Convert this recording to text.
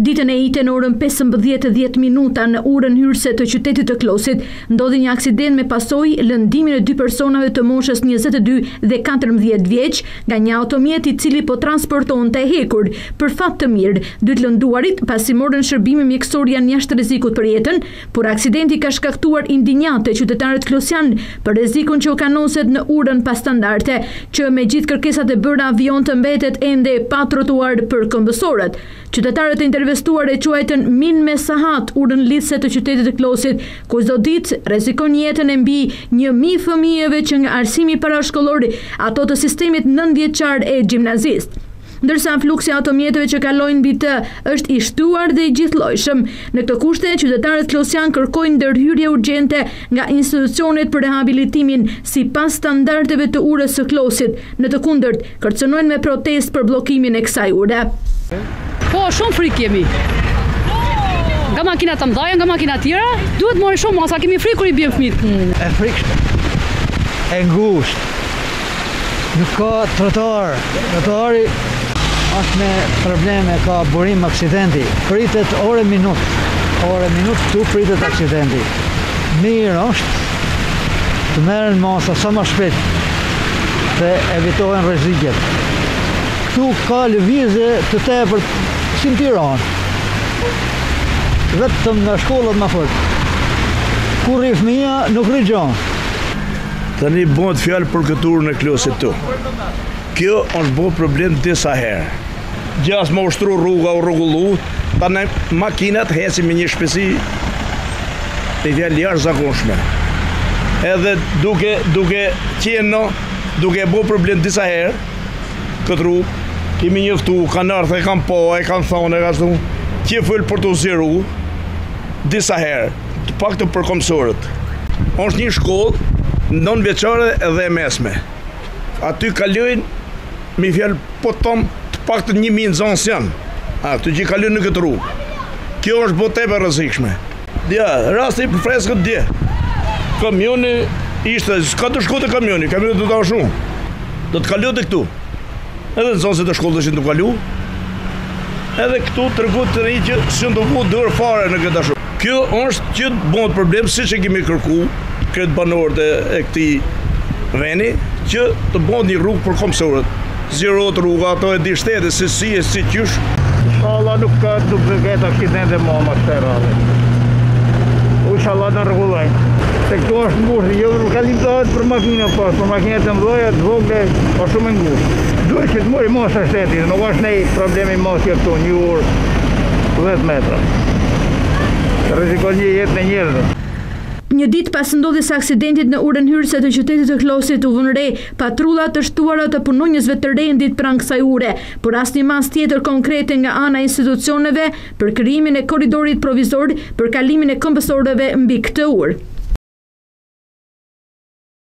Ditën e enjte në orën 15 e 10 minuta në urën hyrëse të qytetit të Klosit, ndodhi një aksident me pasojë lëndimin e dy personave të moshës 22 dhe 14 vjeç nga një automjet i cili po transportonte hekur. Për fat të mirë, dy të lënduarit, pasi morën shërbimin mjekësor janë jashtë rrezikut për jetën, Por aksidenti ka shkaktuar indinjatë te qytetarët klosjanë për rrezikun që u kanoset në urën pa standarde, që me gjithë kërkesat e bëra vijon të mbetet ende pa trotuar për këmbësorët. Qytetarët e intervistuar e quajtën minë me sahat urën lidhëse të qytetit të Klosit, ku çdo ditë rrezikon jetën e mbi një mijë fëmijëve që nga arsimi parashkollor, ato të sistemit nëntëvjeçar e gjimnazistë. ndërsa fluksi i automjeteve që kalojnë mbi të është i shtuar dhe i gjithllojshëm. Në këto kushte, qytetarët klosjanë kërkojnë ndërhyrje urgjente nga institucionet për rehabilitimin sipas standardeve të urës së Klosit, në të kundërt, kërcënojnë me protestë për bllokimin e kësaj ure. Po, shumë frikë kemi. Nga makina të mëdha, nga makina të tjera, duhet marrë shumë masa, kemi frikë kur i bien fëmijët. E frikshme. E ngushtë. Nuk ka trotuar. Trotuari ashtë me probleme, ka burim aksidenti. Pritet orë e minutë. Orë e minutë këtu pritet aksidenti. Mirë është të merren masa sa ma shpejt të evitohen rreziqet. Këtu ka lëvizje të tepërt si në Tiranë. Vetëm nga shkollat ma fort. Kur rri fëmija, nuk rri gjo. Tani bëhet fjalë për këtë urën e Klosit ktu. Kjo është bo problem disa herë. Mas u shtru rruga u rregullu, tani makinat ecin me një shpejtësi me fjalë të jashtëzakonshme. Edhe duke, duke qenë në, duke e bo problem disa herë, këtë rrugë, kemi njoftu, kanë ardhë, e kanë po, e kanë thonë, e kanë thonë, qe fjalë për ta zgjeru, disa herë. të paktën për komësorët. Është një shkollë nëntëvjeçare dhe e mesme. Aty kalojnë me një fjalë po të them të paktën 1000 nxënës janë. Aty që kalojnë në këtë rrugë. Kjo është bo tepër e rrezikshme. Dje, rasti i freskët dje. Kamioni ishte, s'ka ku të shkonte kamioni, kamioni do të ashu. Do të kalonte këtu. edhe nxënësit e shkollës ishin tu kalu, edhe këtu të rëgu të rinjë që së në të bu dërë fare në këta shumë. Kjo është që të bohet problem, siç e kemi kërku, krejt banorët e këtij veni, që të bohet një rrugë për komësorët. Zgjerohet rruga, atë e di shteti, si si e si qysh. Ishalla nuk ka të bëgjet a shkime dhe mama të të rrëve. Ishalla e rregullojnë. Se këtu është mbushë, jo nuk ka një të për makina, Po, për makina e mëdha, të vogla, o shumë e ngushtë. Duhet që të marri masa shteti, nuk është nej problemi madh këtu, një urë, 10 metra. Rrezikon një jetë e njerëzve. Një ditë pas ndodhjes së aksidentit në urën hyrëse të qytetit të Klosit u vunë re patrulla të shtuara të punonjësve të rendit pranë kësaj ure, por asnjë masë tjetër konkrete nga ana e institucioneve për krijimin e korridorit provizor për kalimin e këmbësorëve mbi këtë urë.